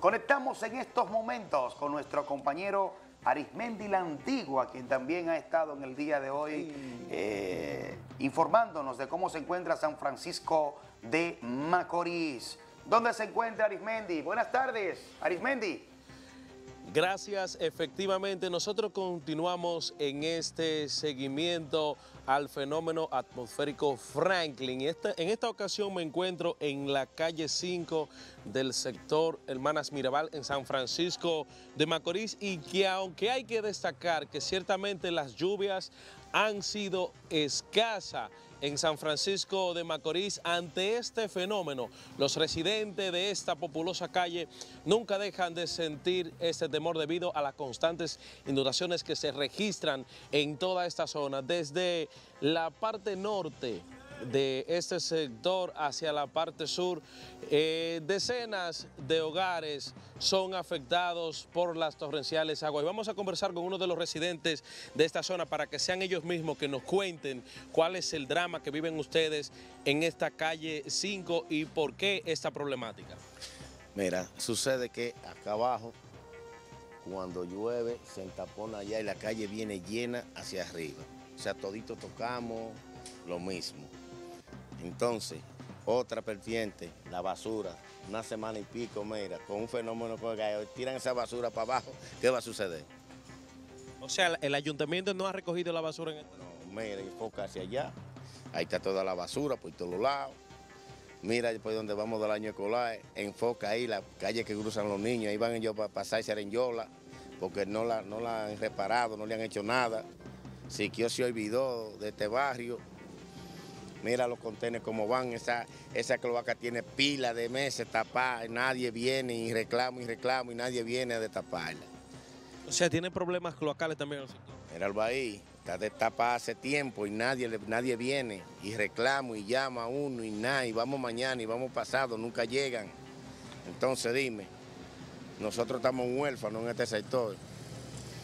Conectamos en estos momentos con nuestro compañero Arismendi la Antigua, quien también ha estado en el día de hoy eh, informándonos de cómo se encuentra San Francisco de Macorís. ¿Dónde se encuentra Arismendi? Buenas tardes, Arismendi. Gracias, efectivamente nosotros continuamos en este seguimiento al fenómeno atmosférico Franklin. en esta ocasión me encuentro en la calle 5 del sector Hermanas Mirabal en San Francisco de Macorís y que aunque hay que destacar que ciertamente las lluvias han sido escasas en San Francisco de Macorís ante este fenómeno. Los residentes de esta populosa calle nunca dejan de sentir este temor debido a las constantes inundaciones que se registran en toda esta zona, desde la parte norte de este sector hacia la parte sur, eh, decenas de hogares son afectados por las torrenciales aguas. Y vamos a conversar con uno de los residentes de esta zona para que sean ellos mismos que nos cuenten cuál es el drama que viven ustedes en esta calle 5 y por qué esta problemática. Mira, sucede que acá abajo, cuando llueve, se entapona allá y la calle viene llena hacia arriba. O sea, todito tocamos lo mismo. Entonces, otra vertiente, la basura, una semana y pico, mira, con un fenómeno que tiran esa basura para abajo, ¿qué va a suceder? O sea, el ayuntamiento no ha recogido la basura en este... No, mira, enfoca hacia allá, ahí está toda la basura por todos lados. Mira, después donde vamos del año escolar, enfoca ahí la calle que cruzan los niños, ahí van ellos para pasar y arenyola, porque no la, no la han reparado, no le han hecho nada. Sí que se olvidó de este barrio, Mira los contenedores como van, esa, esa cloaca tiene pila de meses tapada, nadie viene y reclamo y reclamo y nadie viene a destaparla. O sea, tiene problemas cloacales también el sector. Mira ahí, está destapada hace tiempo y nadie, nadie viene y reclamo y llama a uno y nada, y vamos mañana y vamos pasado, nunca llegan. Entonces dime, nosotros estamos huérfanos en este sector.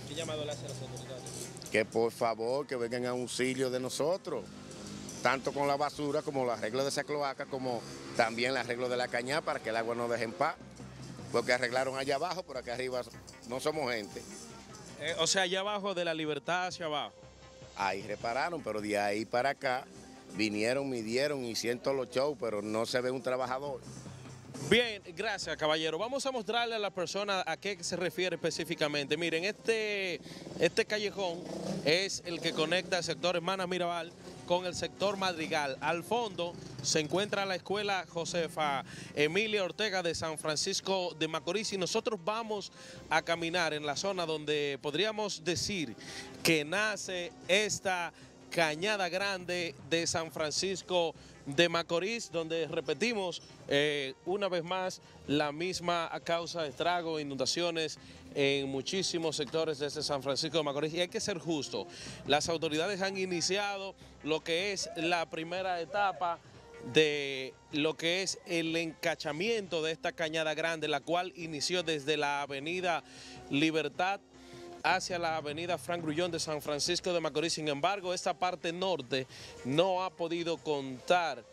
¿Qué llamado le hace a las autoridades? Que por favor que vengan a auxilio de nosotros tanto con la basura como los arreglos de esa cloaca, como también el arreglo de la cañada para que el agua no deje en paz, porque arreglaron allá abajo, pero acá arriba no somos gente. Eh, o sea, allá abajo de la libertad hacia abajo. Ahí repararon, pero de ahí para acá vinieron, midieron y siento los shows, pero no se ve un trabajador. Bien, gracias caballero. Vamos a mostrarle a la persona a qué se refiere específicamente. Miren, este, este callejón es el que conecta el sector Hermanas Mirabal con el sector Madrigal. Al fondo se encuentra la escuela Josefa Emilia Ortega de San Francisco de Macorís y nosotros vamos a caminar en la zona donde podríamos decir que nace esta Cañada Grande de San Francisco de Macorís, donde repetimos eh, una vez más la misma causa de estrago, inundaciones en muchísimos sectores de este San Francisco de Macorís. Y hay que ser justo, las autoridades han iniciado lo que es la primera etapa de lo que es el encachamiento de esta cañada grande, la cual inició desde la avenida Libertad hacia la avenida Frank Grullón de San Francisco de Macorís. Sin embargo, esta parte norte no ha podido contar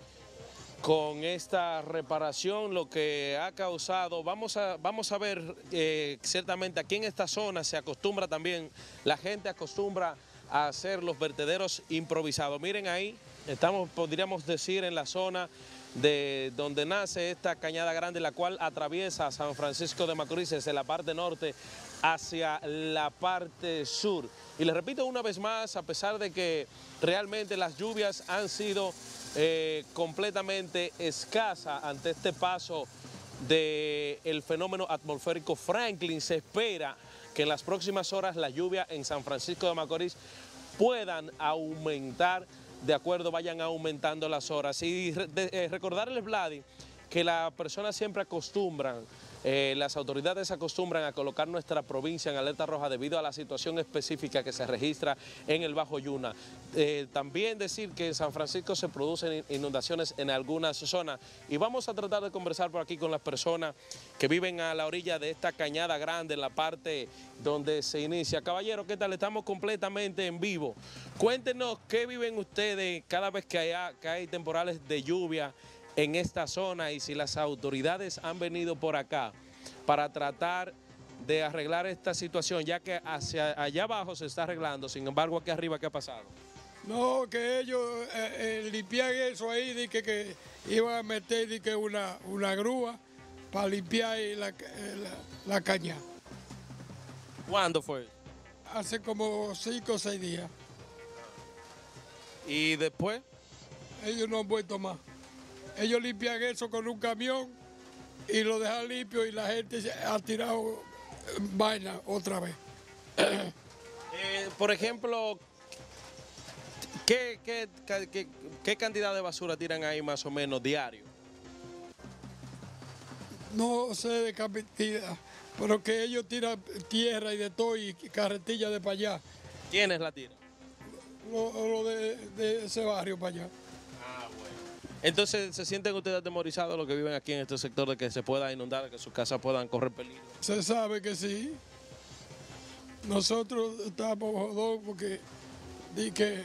con esta reparación, lo que ha causado, vamos a, vamos a ver eh, ciertamente aquí en esta zona se acostumbra también, la gente acostumbra a hacer los vertederos improvisados. Miren ahí, estamos, podríamos decir, en la zona de donde nace esta cañada grande, la cual atraviesa San Francisco de Macorís desde la parte norte hacia la parte sur. Y les repito una vez más, a pesar de que realmente las lluvias han sido eh, completamente escasas ante este paso del fenómeno atmosférico Franklin, se espera que en las próximas horas la lluvia en San Francisco de Macorís puedan aumentar, de acuerdo vayan aumentando las horas. Y eh, recordarles, Vladi, que las personas siempre acostumbran eh, las autoridades acostumbran a colocar nuestra provincia en alerta roja debido a la situación específica que se registra en el Bajo Yuna. Eh, también decir que en San Francisco se producen inundaciones en algunas zonas y vamos a tratar de conversar por aquí con las personas que viven a la orilla de esta cañada grande, en la parte donde se inicia. Caballero, ¿qué tal? Estamos completamente en vivo. Cuéntenos qué viven ustedes cada vez que hay, que hay temporales de lluvia en esta zona y si las autoridades han venido por acá para tratar de arreglar esta situación, ya que hacia allá abajo se está arreglando, sin embargo aquí arriba, ¿qué ha pasado? No, que ellos eh, eh, limpian eso ahí, de que, que iban a meter de que una, una grúa para limpiar la, eh, la- la caña. ¿Cuándo fue? Hace como cinco o seis días. Y después, Ellos no han vuelto más. Ellos limpian eso con un camión y lo dejan limpio y la gente ha tirado eh, vaina otra vez. eh, por ejemplo, ¿qué, qué, qué- qué cantidad de basura tiran ahí más o menos diario? No sé de cantidad, pero que ellos tiran tierra y de todo y carretilla de para allá. ¿Quiénes la tiran? Lo, lo de, de ese barrio para allá. Entonces, ¿se sienten ustedes atemorizados los que viven aquí en este sector de que se pueda inundar, que sus casas puedan correr peligro? Se sabe que sí. Nosotros estamos jodón porque di que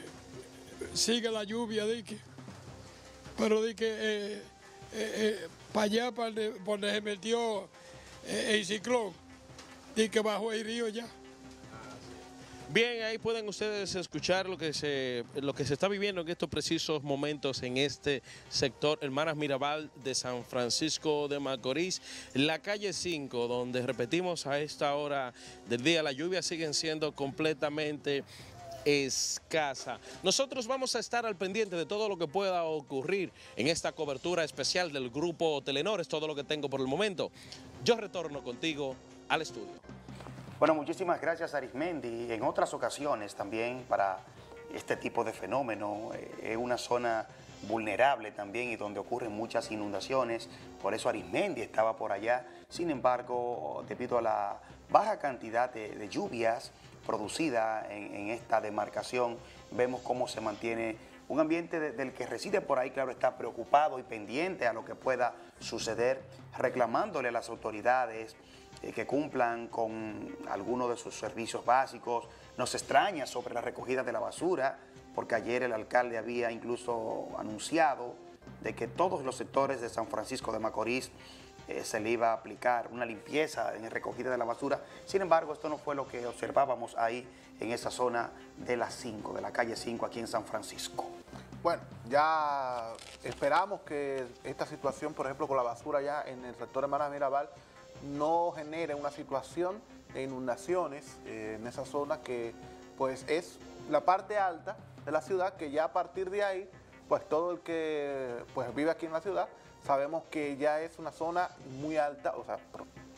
sigue la lluvia, di que. Pero di que eh, para allá, para donde, se metió eh, el ciclón, di que bajó el río ya. Bien, ahí pueden ustedes escuchar lo que se lo que se está viviendo en estos precisos momentos en este sector, Hermanas Mirabal de San Francisco de Macorís, la calle 5, donde repetimos a esta hora del día, las lluvias siguen siendo completamente escasa. Nosotros vamos a estar al pendiente de todo lo que pueda ocurrir en esta cobertura especial del grupo Telenor, es todo lo que tengo por el momento. Yo retorno contigo al estudio. Bueno, muchísimas gracias Arismendi. En otras ocasiones también para este tipo de fenómeno eh, es una zona vulnerable también y donde ocurren muchas inundaciones. Por eso Arismendi estaba por allá. Sin embargo, debido a la baja cantidad de, lluvias producida en, esta demarcación, vemos cómo se mantiene un ambiente de- del que reside por ahí, claro, está preocupado y pendiente a lo que pueda suceder, reclamándole a las autoridades que cumplan con algunos de sus servicios básicos. Nos extraña sobre la recogida de la basura, porque ayer el alcalde había incluso anunciado de que todos los sectores de San Francisco de Macorís eh, se le iba a aplicar una limpieza en recogida de la basura. Sin embargo, esto no fue lo que observábamos ahí en esa zona de las 5, de la calle 5 aquí en San Francisco. Bueno, ya esperamos que esta situación, por ejemplo, con la basura ya en el sector de Mirabal, no genere una situación de inundaciones eh, en esa zona que pues es la parte alta de la ciudad, que ya a partir de ahí, pues todo el que pues vive aquí en la ciudad, sabemos que ya es una zona muy alta, o sea,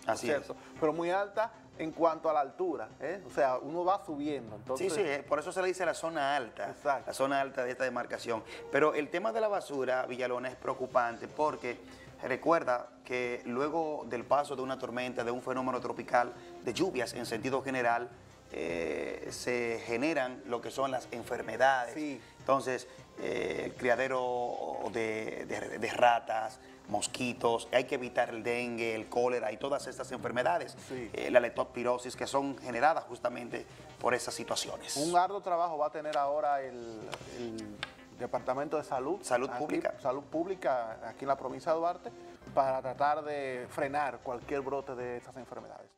Así es. pero muy alta en cuanto a la altura, ¿eh? o sea, uno va subiendo. Entonces, sí, sí, por eso se le dice la zona alta, Exacto. la zona alta de esta demarcación. Pero el tema de la basura, Villalona, es preocupante porque recuerda que luego del paso de una tormenta, de un fenómeno tropical, de lluvias en sentido general, eh, se generan lo que son las enfermedades. Sí. Entonces, eh, el criadero de, de- de ratas, mosquitos, hay que evitar el dengue, el cólera y todas estas enfermedades, Sí. eh, la leptospirosis, que son generadas justamente por esas situaciones. Un arduo trabajo va a tener ahora el, el Departamento de Salud. Salud aquí- Pública. Salud Pública aquí en la provincia de Duarte para tratar de frenar cualquier brote de esas enfermedades.